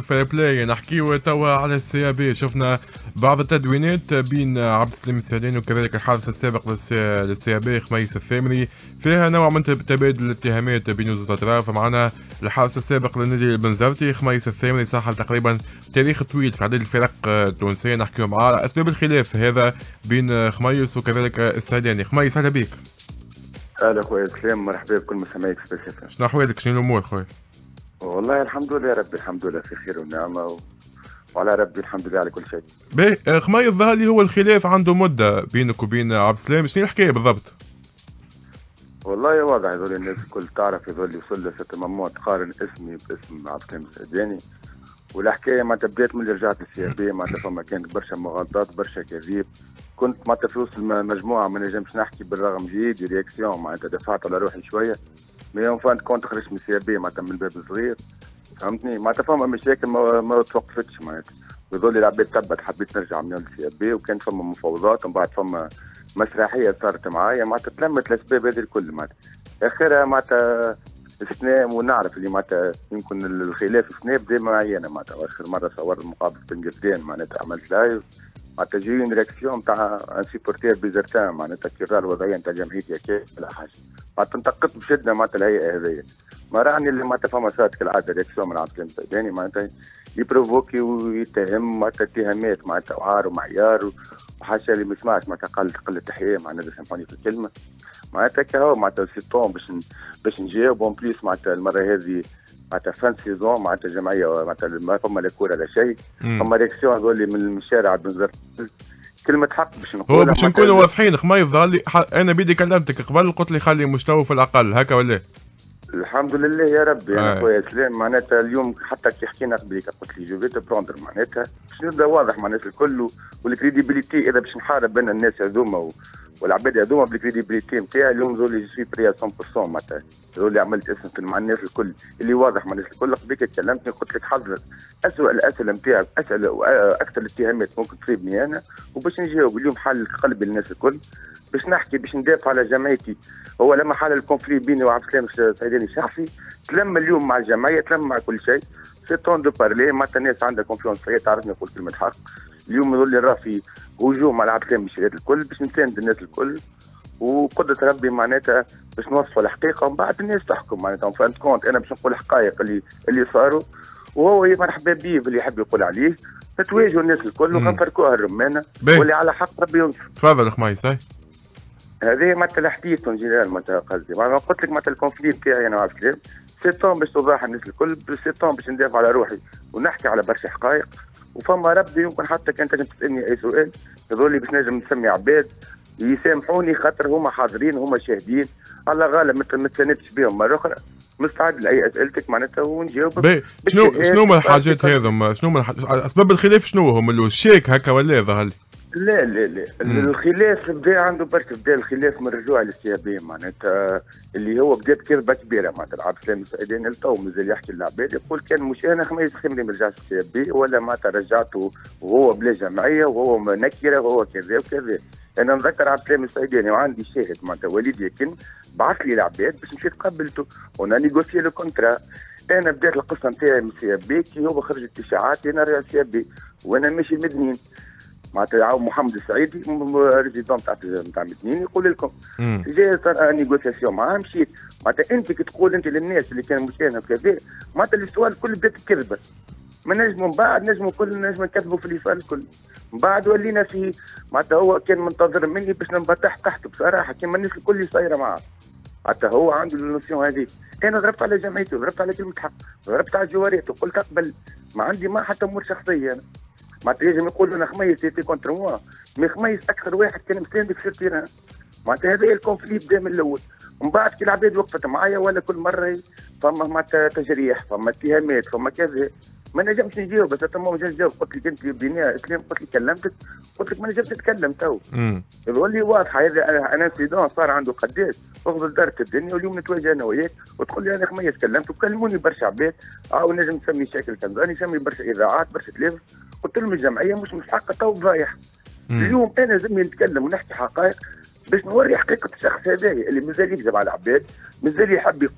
Fair Play نحكيو توا على السي آ بي. شفنا بعض التدوينات بين عبد السلام السعيداني وكذلك الحارس السابق للسي آ بي خميس الثامري فيها نوع من تبادل الاتهامات بين زوج اطراف معنا الحارس السابق للنادي البنزرتي خميس الثامري صاحب تقريبا تاريخ طويل في عدد الفرق التونسية. نحكيو معاه على أسباب الخلاف هذا بين خميس وكذلك السعداني. خميس أهلا بك أهلا خويا سلام مرحبا بكل مستمعيك سبيس شنو أحوالك؟ شنو الأمور خويا والله الحمد لله يا ربي الحمد لله في خير ونعمه و... وعلى ربي الحمد لله على كل شيء. باهي خماي الظاهر لي هو الخلاف عنده مدة بينك وبين عبد السلام شنو الحكاية بالضبط؟ والله واضح هذول الناس الكل تعرف هذول يوصل لست ممنوع تقارن اسمي باسم عبد السلام السعداني والحكاية معناتها بدات من اللي رجعت السياسيه معناتها فما كانت برشا مغالطات برشا كذيب كنت معناتها في وسط المجموعه ما نجمش نحكي بالرغم جيد رياكسيون معناتها دفعت على روحي شوية مي اون فان كونت خرجت من السيابيه معناتها من الباب الصغير فهمتني؟ معناتها فما مشاكل ما, ما توقفتش معناتها. يظل العباد تبت حبيت نرجع من السيابيه وكان فما مفاوضات ومن بعد فما مسرحية صارت معايا. معناتها تلمت الاسباب هذه الكل معناتها. آخرها معناتها استثناء ونعرف اللي معناتها يمكن الخلاف استثناء بدا معي أنا معناتها. آخر مرة صورت مقابله بن معناتها عملت لايف معناتها جايين رياكسيون تاع ان سيبورتير بيزرتان معناتها كي الوضعية نتاع جمعيتي هكا ولا حاجة. معناتها انتقدت بشدة معناتها الهيئه هذيا ما راني اللي معناتها فما صارت كالعاده رياكسيون من عبد الكريم السوداني معناتها يبروفوكي ويتهم معناتها اتهامات معناتها وعار ومعيار وحاشا اللي ما يسمعش معناتها قل قلة تحية معناتها سامحوني في الكلمة. معناتها كهو معناتها سي باش باش نجاوب اون بليس معناتها المرة هذه معناتها فان سيزون معناتها جمعيه معناتها ما فما لا كوره لا شيء. فما رياكسيون هذول من الشارع بن كلمة حق باش نقول هو باش نكونوا واضحين خمايض ظهر لي أنا بيدي كلمتك قبل قلت لي خلي مستوى في الأقل هكا ولا؟ الحمد لله يا ربي أنا خويا سلام معناتها اليوم حتى كي حكينا قبليك قلت لي جو في بروندر معناتها باش نبدأ واضح مع الناس الكل والكريديبيليتي إذا باش نحارب بين الناس هذوما والعباد هذوما بالكريديبيليتي نتاعي اليوم زول جو سوي بري 100% معناتها. زول اللي عملت إسم مع الناس الكل اللي واضح مع الناس الكل. قبليك تكلمتني قلت لك حضر اسوء الأسئلة نتاعك أسئلة أكثر الاتهامات ممكن تصيبني أنا. وباش نجاوب اليوم حل قلبي الناس الكل باش نحكي باش ندافع على جمعيتي. هو لما حل الكونفلي بيني وعبد السلام السعيداني شخصي تلم اليوم مع الجمعية تلم مع كل شيء. سي تون دو بارلي معناتها الناس عندها كونفيونس فيا تعرفني نقول كلمه حق اليوم يظل راه في هجوم على عبد السلام الكل باش نساند الناس الكل. وقدرة ربي معناتها باش نوصفوا الحقيقة ومن بعد الناس تحكم معناتها فهمت كونت أنا باش نقول الحقائق اللي اللي صاروا. وهو مرحبا بيه باللي يحب يقول عليه. نتواجهوا الناس الكل ونفركوها الرمانة. واللي على حق ربي ينصر. تفضل خميس هذه معناتها الحديث en général معناتها قصدي. معناتها قلت لك معناتها ال conflit بتاعي أنا وعبد السلام c'est temps باش توضح الناس الكل c'est temps باش ندافع على روحي ونحكي على برشا حقائق. وفما ربي يمكن حتى كان تنجم تسألني أي سؤال يظل باش نجم نسمي عباد يسامحوني خاطر هما حاضرين هما شاهدين. الله غالب ما تساندش بهم. مرة أخرى مستعد لأي أسئلتك معناتها ونجاوب شنو شنو هما الحاجات هذم شنو هما أسباب الخلاف شنو هم الشيك هكا ولا ظهر لي؟ لا لا لا. الخلاف بدا عنده برشا بدا الخلاف من الرجوع للسيابيه معناتها اللي هو بدا بكذبه كبيره معناتها عبد السلام السعيداني لتو مازال يحكي للعباد يقول كان مش أنا خميس خمري ما رجعش السيابيه ولا معناتها رجعته وهو بلا جمعية وهو نكرة وهو كذا وكذا. أنا نذكر عبد السلام السعيداني وعندي شاهد معناتها وليد يكن بعث لي العباد باش مشيت قبلته وأنا نيغوسي لو كونترا. أنا بدات القصة نتاعي من سي كي هو خرجت اشاعات أنا رجع سي وأنا ماشي مدنين معناتها محمد السعيدي ريزيدون تاع تاع مدنين يقول لكم صار نيغوسياسيون معاه مشيت معناتها أنت كي تقول أنت للناس اللي كانوا مشاهدين كذا معناتها السؤال الكل بدات كذبه ما نجموا من بعد نجموا كل نجم نكذبوا في اللي الكل. من بعد ولينا في معناتها هو كان منتظر مني باش ننبطح تحت بصراحة كيما الناس الكل اللي صايرة معاه. حتى هو عنده النوسيون هذه. أنا ضربت على جمعيته ضربت على كلمة حق ضربت على جواريته قلت أقبل. ما عندي ما حتى امور شخصية أنا. معناتها يجب يقولوا أنا خميس سيتي كونتر موا مي خميس أكثر واحد كان مستندك في التيران معناتها هذا الكونفلي بدا من الأول. ومن بعد كي العباد وقفت معايا ولا كل مرة. فما معناتها تجريح فما اتهامات فما كذا. ما نجمش نجاوب بس تما ما نجمش نجاوب قلت لك أنت بناء اسلام قلت لك كلمتك. قلت لك ما نجمش نتكلم تو. يقول لي واضحه هذا أنا سيدون صار عنده قداش اغفل دارت الدنيا واليوم نتواجه أنا وياك. وتقول لي أنا خميس كلمت وكلموني برشا عباد. آه ونجم نسمي شكل كنزاني نسمي برشا إذاعات برشا تلفز. قلت لهم الجمعية مش مستحقه تو ضايح اليوم أنا لازمني نتكلم ونحكي حقائق باش نوري حقيقة الشخص هذايا اللي مازال يكذب على العباد مازال يحب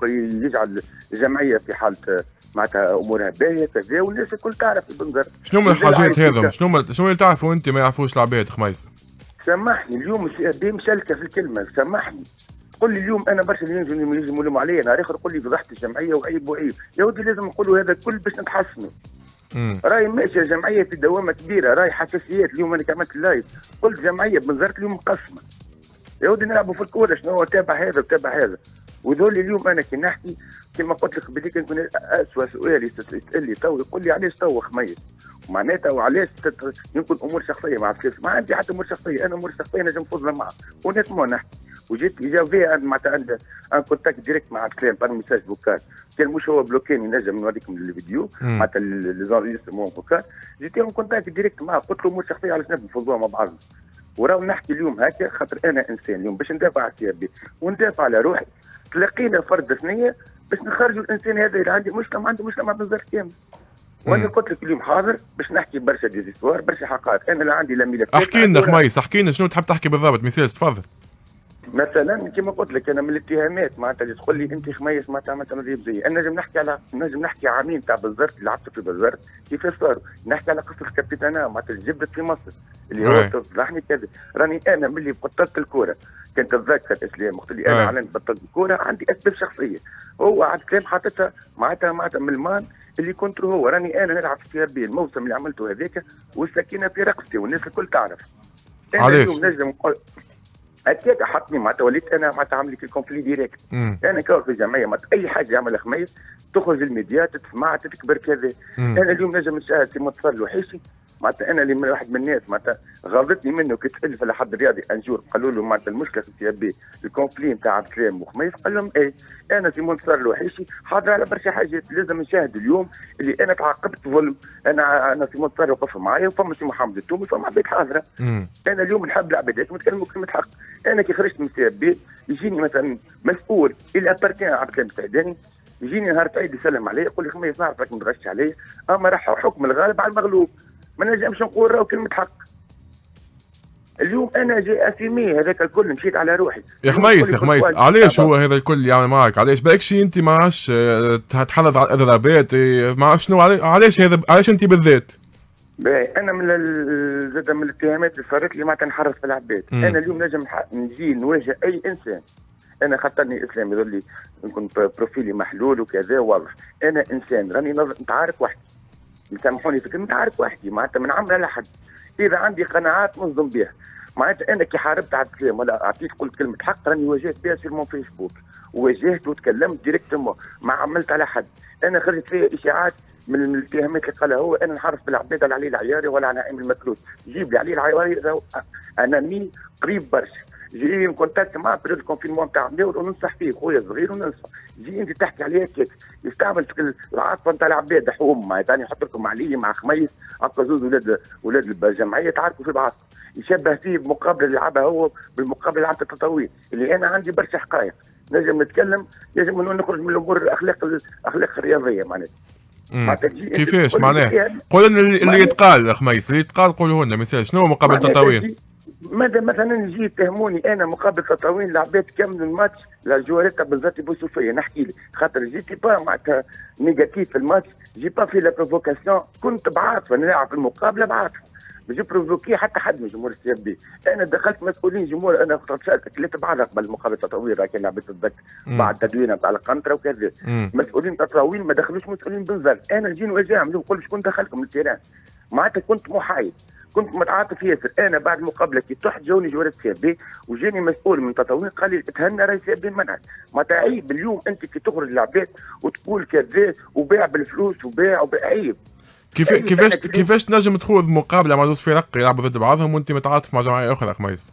يجعل الجمعية في حالة معناتها أمورها باهية كذا والناس الكل تعرف بنظر شنو من الحاجات هذم شنو شنو اللي تعرفوا أنت ما يعرفوش العباد خميس؟ سامحني اليوم مشلكه في الكلمة سامحني. قول لي اليوم أنا برشا اللي ينجموا يلوموا عليا نهار آخر قول لي فضحت الجمعية وعيب وعيب. يا ودي لازم نقولوا هذا الكل باش نتحسنوا. راي ماشيه جمعية في دوامة كبيرة راي حساسيات اليوم أنا عملت لايف قلت جمعية بنظرت اليوم مقسمه يا ودي نلعبوا في الكورة شنو هو؟ تابع هذا وتابع هذا. وذول اليوم أنا كي نحكي كما قلت لك بديك نكون اسوء سؤال يسال لي تو يقول لي علاش تو خميس معناتها وعلاش يمكن أمور شخصية مع السياسة ما عندي حتى أمور شخصية أنا أمور شخصية نجم نفوز ما نحكي. وجيت إيجابية معناتها عند ان كونتاكت ديريكت مع الكلام بار ميساج كان مش هو بلوكيني نجم نوريكم الفيديو. معناتها لي زونجيست مون فوكال جيت ان كونتاكت ديريكت معاه قلت له امور شخصيه علاش نبدا نفوزوها مع بعضنا. وراه نحكي اليوم هكا خاطر أنا إنسان اليوم باش ندافع على السيابي وندافع على روحي. تلاقينا فرد ثنيه باش نخرجوا الإنسان هذا اللي عندي مجتمع عنده مجتمع بالظبط كامل. وأنا قلت لك اليوم حاضر باش نحكي برشا ديزيستوار برشا حقائق. أنا لا عندي لا ملف احكي لنا خميس احكي لنا شنو تحب تحكي بالضبط. مثال تفضل. مثلا كما قلت لك أنا من الاتهامات معناتها اللي تقول لي أنت خميس معناتها عملت عمليه زي. أنا نجم نحكي على نجم نحكي عامين تاع بزرت لعبت في بزرت كيفاش صاروا؟ نحكي على قصة الكابيتانا معناتها جبت في مصر. اللي هو تصلحني كذا. راني أنا ملي بطلت الكورة. كنت تتذكر إسلام وقت اللي أنا اعلنت بطلت الكورة عندي أسباب شخصية. هو عاد كلام حاططها معناتها معناتها من المال اللي كنت هو. راني أنا نلعب في بي الموسم اللي عملته هذاك والسكينه في رقبتي والناس الكل تعرف. علاش؟ نجم هكاك حطني معناتها وليت أنا معناتها عامل في كونفلي ديريكت. أنا كون في الجمعية معناتها أي حاجة يعملها خميس تخرج الميديا تتسمع تتكبر كذا. أنا اليوم نجم نشاهد في منتصر الوحيشي معناتها أنا اللي من واحد من الناس معناتها غلطتني منه كي تسال في الحد الرياضي انجور قالوا له معناتها المشكلة في السي بي الكونفلي نتاع عبد السلام وخميس قال لهم إيه. أنا في منتصر الوحيشي حاضر على برشا حاجات لازم نشاهد اليوم اللي أنا تعاقبت ظلم. أنا أنا في منتصر وقف معايا وفما سي محمد التومي فما عباد حاضرة. أنا اليوم نحب العباد نتكلم كلمة حق. أنا كي خرجت من السي بي يجيني مثلا مسؤول اللي ابارتيان عبد السلام السعداني يجيني نهار عيد يسلم علي يقول لي خميس نعرفك متغش علي أما راح حكم الغالب على المغلوب. ما نجمش نقول راهو كلمة حق. اليوم أنا جاي اسيمي هذاك الكل مشيت على روحي. يا خميس يا خميس. علاش هو هذا الكل يعمل معك علاش؟ بالكش أنت ما عادش آه، تحرض على الاضرابات آه، ما عرفش شنو علاش هذا علاش أنت بالذات؟ أنا من زاد من الاتهامات اللي صارت لي ما نحرض في العباد. أنا اليوم نجم نجي نواجه أي إنسان. أنا خاطرني اسلام يقول لي نكون profil ي محلول وكذا واضح. أنا إنسان راني نتعارك وحدي. يسامحوني في كلمه عارف وحدي معناتها من عمري لحد إذا عندي قناعات نصدم بها معناتها أنا كي حاربت على الكلام ولا اعطيت قلت كلمة حق راني واجهت بها في mon Facebook. وواجهت وتكلمت directement ما عملت على حد. أنا خرجت فيها إشاعات من الاتهامات اللي قالها هو أنا نحرض بالعباد على علي العياري ولا على نعيم المكلوس جيب لي علي العياري أنا ami قريب برشا. j'ai contact معاه période ال confinement تاع الدول وننصح فيه خويا صغير وننصح. جي انت تحكي عليه هكاك يستعمل العاطفة نتاع العباد حوم يعني يحط لكم علي مع خميس هكا زوز ولاد ولاد الجمعية تعاركوا في بعض. يشبه فيه بمقابلة اللي لعبها هو بالمقابلة اللي لعبت التطاوين اللي أنا عندي برشا حقائق. نجم نتكلم يجب نخرج من الأمور الأخلاق الأخلاق الرياضية معناتها. كيفاش؟ معناه. قول لنا اللي يتقال خميس اللي يتقال قوله لنا مثال شنو مقابلة التطاوين ماذا مثلا يجي يتهموني أنا مقابل تطاوين لعبات كامل الماتش؟ للجوارات بوسوفيه بوصوفيه نحكي لي خاطر j'étais pas معناتها négatif في ال match. j'ai pas fait la provocation كنت بعاطفة نلعب في المقابلة بعاطفة. مش provoqué حتى حد من جمهور ال CAB. أنا دخلت مسؤولين جمهور أنا ثلاثة بعض قبل مقابله تطوير كان لعبت تتذكر بعد تدوينة نتاع القنطرة وكذا. مسؤولين تطاوين ما دخلوش مسؤولين بنزل أنا نجي نواجههم نقول شكون دخلكم للتيران؟ معناتها كنت محايد. كنت متعاطف ياسر أنا بعد المقابله كي تحت جوني جوار السي بي وجاني مسؤول من تطوير قال لي تهنى راهي سي بي منعت ما عيب اليوم أنت كي تخرج العباد وتقول كذا وباع بالفلوس وباع وباع عيب كيف كيفاش كيفاش تنجم تخوض مقابلة مع زوج فرق يلعبوا ضد بعضهم وأنت متعاطف مع جمعيه أخرى خميس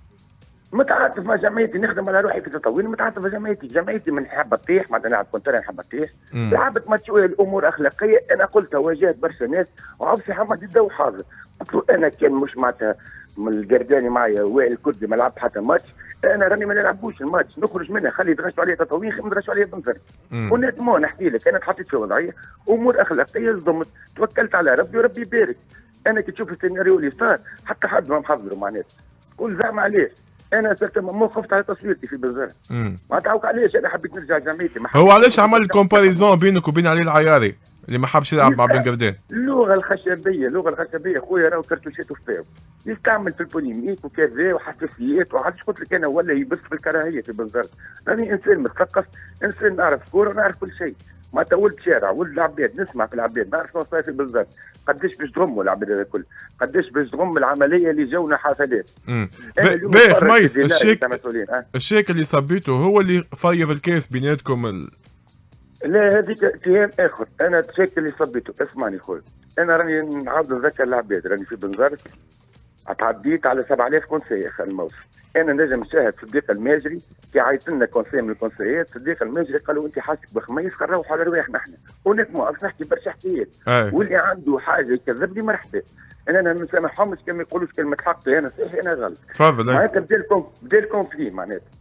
متعاطف مع جمعيتي نخدم على روحي في التطوير متعاطف مع جمعيتي. جمعيتي من حابه تطيح معناتها نلعب أنا حابه تطيح لعبت ماتش الأمور أخلاقية أنا قلتها واجهت برشا ناس وعبسي حمد الدو حاضر قلت له أنا كان مش معناتها من القرداني معايا وائل الكردي ما لعبت حتى ماتش أنا راني ما نلعبوش الماتش. نخرج منها خلي يتغشوا عليا تطوين ما يتغشوا عليا بنزرت ونتمو نحكي لك أنا تحطيت في وضعية أمور أخلاقية صدمت توكلت على ربي وربي يبارك. أنا كي تشوف السيناريو اللي صار حتى حد ما محضره معناتها. تقول زعما علاش أنا صرت مو خفت على تصويرتي في بنزرت ما تعوق علاش أنا حبيت نرجع جمعيتي هو علاش عمل comparaison بينك وبين علي العياري اللي ما حبش يلعب مع بن قردان اللغة الخشبية اللغة الخشبية. خويا راهو كرتوشات فاهم يستعمل في ال polémique وكذا وحساسيات وعادش قلت لك أنا ولا يبث في الكراهية في بنزرت راني إنسان مثقف إنسان نعرف كورة ونعرف كل شيء. ما ولد شارع ولد العباد نسمع في العباد نعرف شنو صاير بنزرت قداش باش تغموا العباد هذا الكل. قداش باش تغم العملية اللي جونا حفلات باهي خميس الشيك الشيك اللي صبيته هو اللي فيض الكاس بيناتكم ال... لا هذيك اتهام آخر. أنا الشيك اللي صبيته اسمعني خويا أنا راني نعاود نذكر العباد راني في بنزرت. تعديت على 7000 conseil اخر الموسم. أنا نجم نشاهد صديق الماجري كي عيط لنا conseil من ال conseil ات صديق الماجري قالوا أنت حاسك بخميس خل نروحوا على رواحنا إحنا. أصلا نحكي برشا حكايات. واللي عنده حاجة يكذبني مرحبا. أنا أنا ما نسامحهمش كما يقولوش كلمة حق أنا صحيح أنا غلط. تفضل معناتها بدا بدا ال conflit معناتها.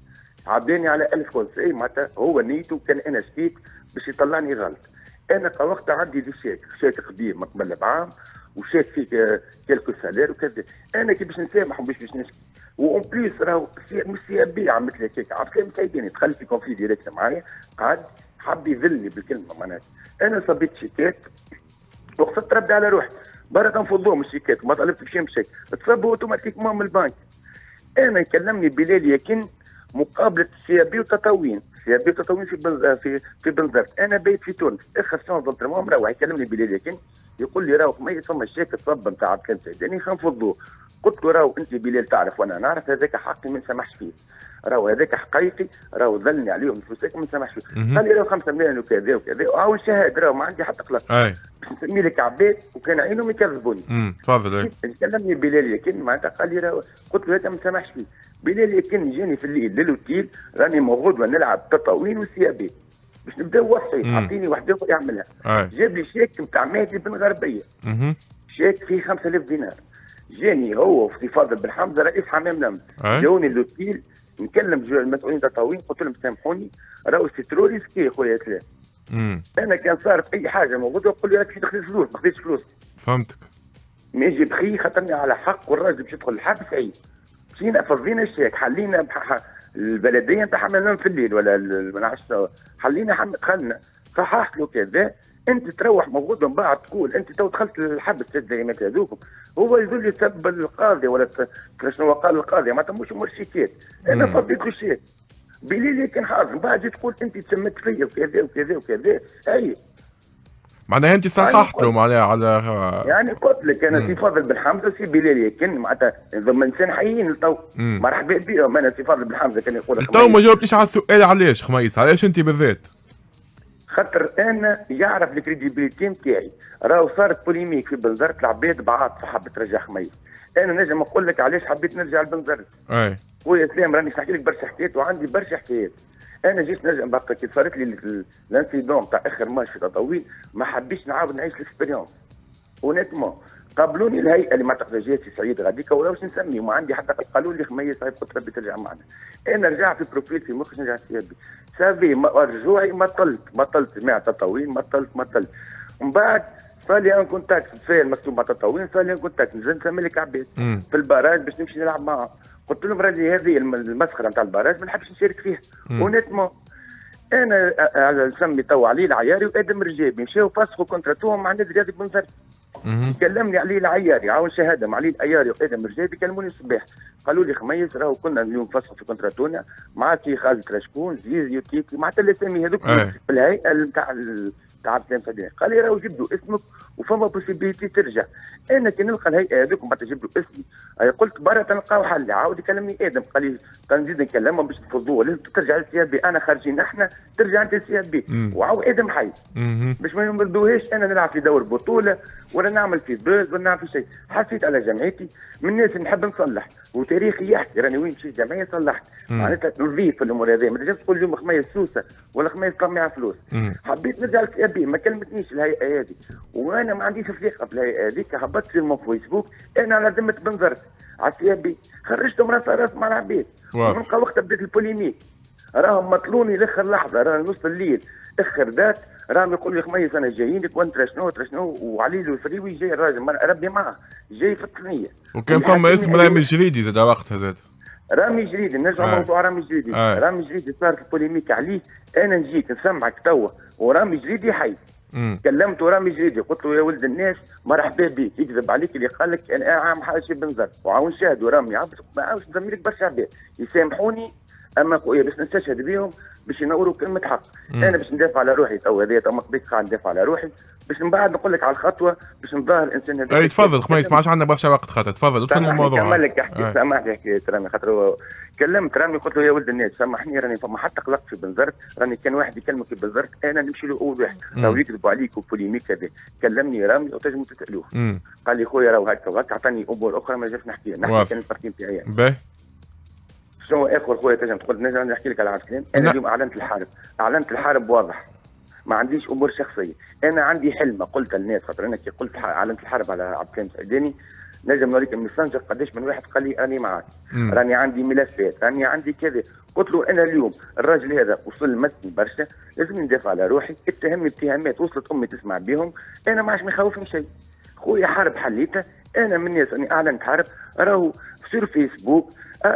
عداني على 1000 conseil معناتها هو نيته كان أنا شكيت باش يطلعني غلط. أنا وقتها عندي des chèques chèque قديم من قبل بعام وشاف فيه quelques salaires وكذا. أنا كي باش نسامح وباش باش نشكي. و en plus راهو مش CAB عملت لك هيك. عبد السلام السعيداني دخل في conflit direct معايا. قعد حب يذلني بالكلمة معناتها. أنا صبيت شيكات وقصدت ربي على روحي. برا تنفضوهم الشيكات ما طلبت بشي مشي تصبوا automatiquement من البنك. أنا يكلمني بلال يكن مقابلة CAB وتطاوين. CAB وتطاوين في بنز... في في بنزرت. أنا بيت في تونس إخر سنة ظلت مروح يكلمني بلال يكن. يقول لي راهو ما فما الشيك تصب نتاع عبد الكريم سيداني خنفضوه قلت له راهو انت بلال تعرف وأنا نعرف هذاك حقي ما نسمحش فيه. راهو هذاك حقيقي راهو ظلني عليهم الفلوس ما نسمحش فيه. قال لي راهو 5 مليون وكذا وكذا وهو الشهاده راهو ما عندي حتى قلق نسمي لك عباد وكان عينهم يكذبوني. تفضل. كلمني بلال يكن؟ معناتها قال لي راهو قلت له هذا ما نسمحش فيه. بلال يكن جاني في الليل للوتيل راني موجود ونلعب تطاوين وسيابي باش نبداو وحدي اعطيني وحده يعملها جاب لي شيك نتاع مهدي بن غربية. شيك فيه 5000 دينار. جاني هو وفي فاضل بن حمزة رئيس حمام لمس جاوني اللوتيل نكلم المسؤولين التطاوين قلت لهم سامحوني راهو سترولي سكي خويا ثلاث أنا كان صارت أي حاجة موجوده يقول لي راك تخذ فلوس ما خذيتش فلوس. فهمتك. ما يجي بخي خاطرني على حق والراجل باش يدخل الحبس عيب مشينا فضينا الشيك حلينا البلدية نتاع حمام في الليل ولا ما نعرفش حلينا دخلنا صححت له كذا انت تروح موجود من بعد تقول انت تو دخلت الحبس الدائمات هذوكم هو يقول لي سب القاضي ولا شنو قال القاضي ما تموش مرشيكات أنا فضيت له الشيك بليل كان حاضر. بعد تقول انت تسمت فيا وكذا وكذا وكذا أي. معناها انت صححت له معناها على يعني قلت لك أنا سي فاضل بن حمزة سي بلال يكن معناتها ضمن انسان حيين التو مرحبا بهم أنا سي فاضل بن حمزة كان يقول التو ما جاوبتيش على السؤال. علاش خميس؟ علاش انت بالذات؟ خاطر أنا يعرف ال crédibilité نتاعي. راهو صارت polémique في بنزرت العباد بعاطفه حبت ترجع خميس أنا نجم نقول لك علاش حبيت نرجع لبنزرت. أي. خويا سلام راني نحكي لك برشا حكايات وعندي برشا حكايات. أنا جيت نجم بقى كي صارت لي ال incident تاع آخر ماتش في تطاوين ما حبيتش نعاود نعيش ال expérience. honnêtement قابلوني الهيئه اللي ما جاتي سعيد غاديك ولا واش نسمي وما عندي حتى قالوا لي خميس طيب قلت ربي ترجع معنا. أنا رجعت في profil في مخي نرجع CAB ça fait رجوعي ما طلت. ما طلت مع تطاوين ما طلت ما طلت. ومن بعد صار لي un contact فيه مكتوب مع تطاوين صار لي un contact نزلت نسمي لك عباد في ال barrage باش نمشي نلعب معاه قلت لهم راني هذه المسخرة نتاع ال barrage ما نحبش نشارك فيها. honnêtement أنا على نسمي تو علي العياري وأدم رجابي مشاو فسخوا contrat وهم مع نادي رياضي بن كلمني علي العياري عاون شهادة مع علي العياري وادم رجابي كلموني الصباح. قالوا لي خميس راهو كنا اليوم فسخوا في contrat ونا مع كي خالد رشكون زيز يوتيكي مع الاسامي هذوك في الهيئة نتاع تاع عبد السلام قال لي راهو جبدوا اسمك وفما possibilité ترجع. أنا كي نلقى الهيئة هذوك بعد جبدوا اسمي. قلت برا تلقاو حل. عاود يكلمني آدم. قال لي تنزيد نكلمهم باش تفضوا لازم ترجع للسي بي أنا خارجين إحنا ترجع أنت للسي بي وعاود آدم حي. باش ما يمرضوهاش أنا نلعب في دور بطولة ولا نعمل في buzz ولا نعمل في شيء. حسيت على جمعيتي. من الناس اللي نحب نصلح. وتاريخي يحكي. راني وين مشيت جمعية صلحت. معناتها نظيف الأمور هذه. ما تجيش تقول اليوم خميس سوسة ولا خميس طمع فلوس. حبيت نرجع للسي بي ما كلمتنيش الهيئة هذه. وأنا ما عنديش في الهيئه هذيك هبطت في فيسبوك. أنا على ذمه بنزرت على السي بي خرجتهم راس راس مع العباد ونلقى وقتها بدات ال polémique راهم مطلوني لآخر لحظة راه نص الليل. آخر ذات راهم يقول لي خميس أنا جايين لك وانت شنو شنو وعلي له الفريوي جاي الراجل ربي معاه جاي في الثنيه وكان فما اسم رامي جريدي زاد وقتها زاد. رامي جريدي نرجع آه. موضوع رامي جريدي آه. رامي جريدي صار في بوليميك عليه. أنا نجيك نسمعك توا ورامي جريدي حي. كلمته رامي جريدي قلت له يا ولد الناس مرحبا بك يكذب عليك اللي قال لك أنا عام حاجة بنزر وعاون شاهد ورامي عبد ما عاوش نزميلك برشا عباد يسامحوني اما باش نستشهد بهم باش ينوروا كلمة حق. مم. أنا باش ندافع على روحي تو هذايا تو قاعد ندافع على روحي. باش من بعد نقول لك على الخطوة باش نظاهر الإنسان هذا. أي تفضل خميس ما عادش عندنا برشا وقت خاطر. تفضل ادخل الموضوع. كمل لك احكي سامحني حكيت رامي خاطر كلمت رامي قلت له يا ولد الناس سامحني راني فما حتى قلقت في بنزرت. راني كان واحد يكلمك في بنزرت أنا نمشي له أول واحد. راهو يكذبوا عليك و polémique كذا كلمني رامي وتنجموا تسالوه قال لي خويا راهو هكا وهكا عطاني أمور أخرى ما جاش نحكيها. نحكي كان الترتيب نتاعي شنو اخر خويا تنجم تقول نجم نحكي لك على الكلام أنا اليوم أعلنت الحرب أعلنت الحرب واضح. ما عنديش أمور شخصية. أنا عندي حلم قلت للناس خاطر أنا كي قلت أعلنت الحرب على عبد الكريم سعداني نجم نوريك المسنجر قداش من واحد قال لي راني معك راني عندي ملفات راني عندي كذا. قلت له أنا اليوم الراجل هذا وصل لمسني برشا لازم ندافع على روحي. اتهمني اتهامات وصلت أمي تسمع بهم. أنا ما عادش ما يخوفني شيء. خويا حرب حليتها أنا من الناس اني أعلنت حرب راهو في فيسبوك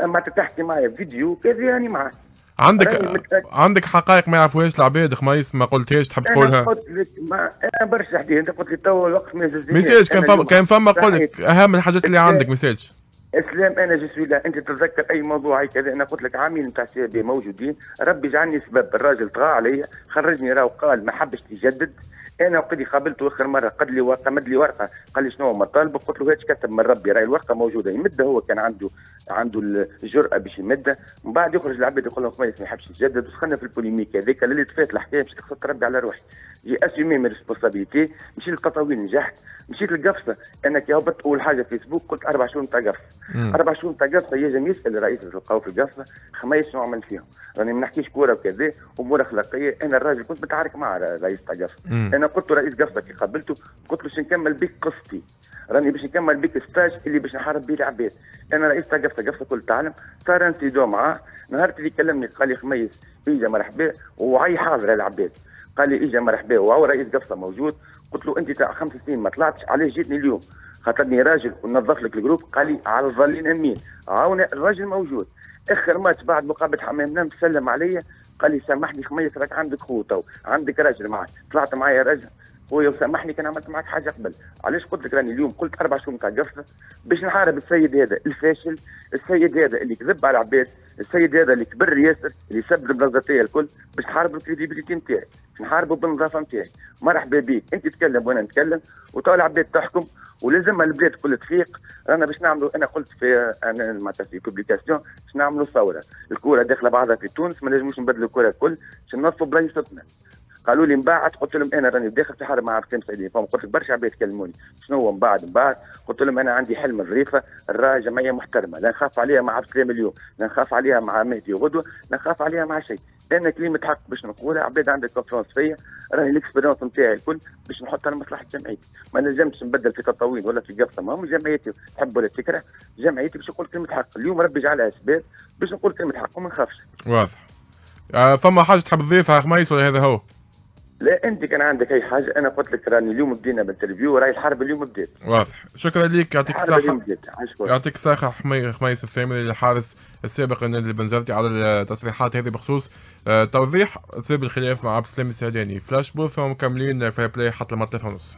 ما تحكي معايا. فيديو كذا يعني معك عندك عندك حقائق ما يعرفوهاش؟ العباد خميس ما قلتهاش تحب تقولها؟ أنا قلت لك ما أنا برشا حديث. أنت قلت لي تو الوقت ما message كان فما كان فما قلت أهم الحاجات اللي عندك message. إسلام أنا je suis لا أنت تتذكر أي موضوع هيك كذا؟ أنا قلت لك عامين نتاع سي موجودين. ربي جعلني سبب. الراجل طغى علي خرجني راهو قال ما حبش يجدد. أنا وقت قابلته اخر مرة قد لي ورقة مد لي ورقة. قال لي شنو مطالبك قلت له هيك كتب من ربي راهي الورقة موجودة. يمدها هو كان عنده عنده الجرأة باش يمدها. من بعد يخرج العباد يقول لهم ما يحبش يجدد ودخلنا في ال polémique هذيك اللي تفات الحكاية باش تقصد ربي على روحي. j'ai assumé mes responsabilités مشيت للتطاويل نجحت مشيت للقفصه أنا كي هبطت أول حاجة فيسبوك قلت أربع شهور نتاع قفصه أربع شهور نتاع قفصه يجب يسال الرئيس القوى في القفصه خميس شنو عملت فيهم. راني ما نحكيش كورة وكذا أمور أخلاقية. أنا الراجل كنت متعارك مع رئيس تاع قفصه أنا قلت له رئيس قفصه كي قابلته قلت له باش نكمل بك قصتي. راني باش نكمل بك stage اللي باش نحارب به العباد أنا رئيس تاع قفصه قفصه كل تعلم. صار incident معاه. نهار اللي كلمني قال لي خميس اجا مرحبا. وعي حاضر العباد قال لي إجا مرحبا وهو رئيس قفصه موجود. قلت له أنت تاع خمس سنين ما طلعتش علاش جيتني اليوم. خاطرني راجل ونظف لك ال groupe قال لي ولا الضالين آمين عاون الراجل موجود. آخر ماتش بعد مقابلة حمام نام سلم عليا قال لي سامحني خميس راك عندك خو تو عندك راجل معك طلعت معايا راجل. خويا وسامحني كان عملت معك حاجة قبل. علاش قلت لك راني اليوم قلت أربع شهور نتاع قفصة باش نحارب السيد هذا الفاشل السيد هذا اللي كذب على العباد السيد هذا اللي كبر ياسر اللي سب البلازاتيه الكل باش نحارب ال crédibilité نتاعي باش نحاربه بالنظافه نتاعي. مرحبا بك أنت تتكلم وأنا نتكلم. وتو العباد تحكم. ولازم البلاد كل تفيق. رانا باش نعملوا أنا قلت في أنا معناتها في publication باش نعملوا ثورة. الكورة داخلة بعضها في تونس ما نجموش نبدلوا الكورة الكل باش ننظفوا بلايصتنا. قالوا لي من بعد قلت لهم أنا راني داخل في حرب مع ارقام سعيدين فهم قلت لك برشا عباد يكلموني شنو من بعد؟ من بعد قلت لهم أنا عندي حلم ظريفه الراي جمعيه محترمة لا نخاف عليها مع عبد السلام اليوم لا نخاف عليها مع مهدي غدوة لا نخاف عليها مع شيء. أنا كلمة حق باش نقولها عباد عندك confiance فيا راهي ال expérience نتاعي الكل باش نحطها لمصلحه جمعيتي. ما نجمش نبدل في تطاوين ولا في قفصة ما هم جمعيتي تحب ولا تكره جمعيتي باش نقول كلمة حق. اليوم ربي جعلها اسباب باش نقول كلمة حق وما نخافش. واضح. آه فما حاجة تحب تضيفها خميس ولا هذا هو؟ لا أنت كان عندك أي حاجة أنا قلت لك راني اليوم بدينا بال interview راهي الحرب اليوم بدات واضح. شكرا لك يعطيك الصحة. يعطيك الصحة خميس الثامري الحارس السابق النادي البنزرتي على التصريحات هذه بخصوص آه، توضيح أسباب الخلاف مع عبد السلام السعداني. فلاش بوث ومكملين في بلاي حتى لما ونص.